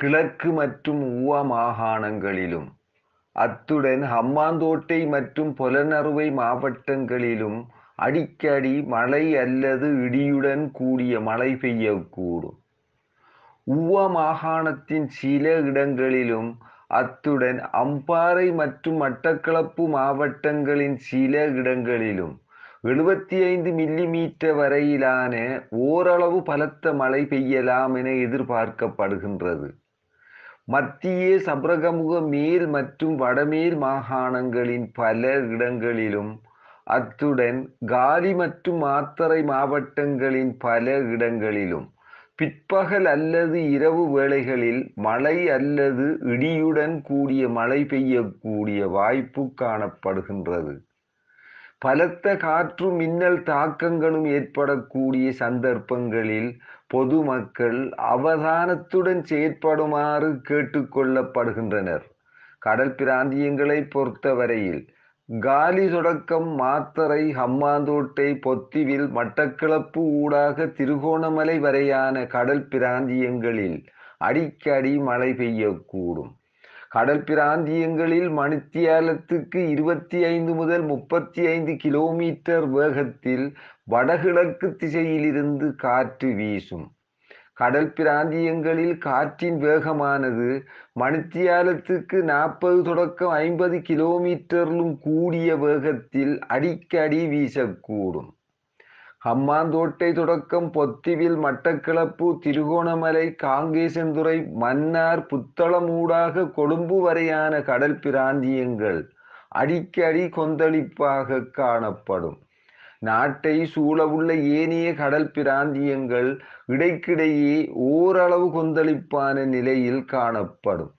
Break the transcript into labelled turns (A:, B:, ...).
A: கிழக்கு மற்றும் ஊவ மாகாணங்களிலும் அத்துடன் ஹம்பாந்தோட்டை மற்றும் பொலனறுவை மாவட்டங்களிலும் அடிக்கடி மழை அல்லது இடியுடன் கூடிய மழை பெய்யக்கூடும். ஊவ மாகாணத்தின் சில இடங்களிலும் அத்துடன் அம்பாறை மற்றும் மட்டக்களப்பு மாவட்டங்களின் சில இடங்களிலும் எழுபத்தி ஐந்து மில்லி மீட்டர் வரையிலான ஓரளவு பலத்த மழை பெய்யலாம் என எதிர்பார்க்கப்படுகின்றது. மத்திய சபரகமுக மேல் மற்றும் வடமேல் மாகாணங்களின் பல இடங்களிலும் அத்துடன் காலி மற்றும் மாத்தறை மாவட்டங்களின் பல இடங்களிலும். பிற்பகல் அல்லது இரவு வேளைகளில் மழை அல்லது இடியுடன் கூடிய மழை பெய்யக்கூடிய வாய்ப்பு காணப்படுகின்றது. பலத்த காற்று மின்னல் தாக்கங்களும் ஏற்படக்கூடிய சந்தர்ப்பங்களில் பொதுமக்கள் அவதானத்துடன் செயற்படுமாறு கேட்டுக்கொள்ளப்படுகின்றனர். கடல் பிராந்தியங்களை பொறுத்தவரையில் காலி தொடக்கம் மாத்தறை ஹம்மாந்தோட்டை பொத்திவில் மட்டக்களப்பு ஊடாக திருகோணமலை வரையான கடல் பிராந்தியங்களில் அடிக்கடி மழை பெய்யக்கூடும். கடல் பிராந்தியங்களில் மணித்தியாலத்துக்கு இருபத்தி ஐந்து முதல் முப்பத்தி ஐந்து கிலோமீட்டர் வேகத்தில் வடகிழக்கு திசையிலிருந்து காற்று வீசும். கடல் பிராந்தியங்களில் காற்றின் வேகமானது மணித்தியாலத்துக்கு நாற்பது தொடக்கம் ஐம்பது கிலோமீட்டரிலும் கூடிய வேகத்தில் அடிக்கடி வீசக்கூடும். ஹம்மாந்தோட்டை தொடக்கம் பொத்திவில் மட்டக்களப்பு திருகோணமலை காங்கேசன்துறை மன்னார் புத்தளமூடாக கொழும்பு வரையான கடல் பிராந்தியங்கள் அடிக்கடி கொந்தளிப்பாக காணப்படும். நாட்டை சூழவுள்ள ஏனைய கடல் பிராந்தியங்கள் இடைக்கிடையே ஓரளவு கொந்தளிப்பான நிலையில் காணப்படும்.